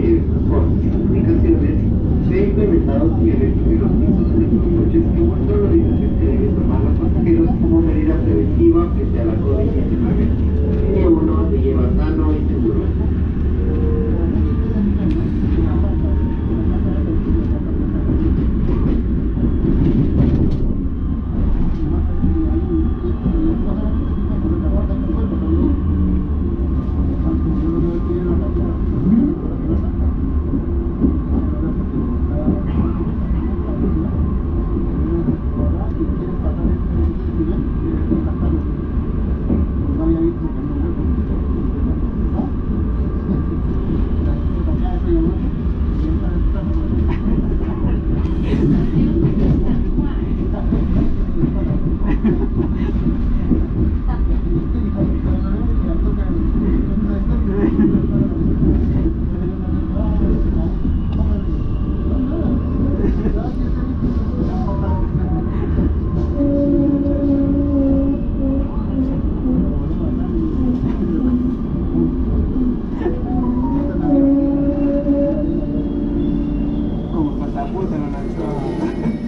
de estas formas de comunicaciones se implementados tienen los pisos en estos coches y muestra la orientación que deben tomar los pasajeros como medida preventiva frente a la COVID-19. Línea 1 se lleva sano y seguro. Thank you. みたいな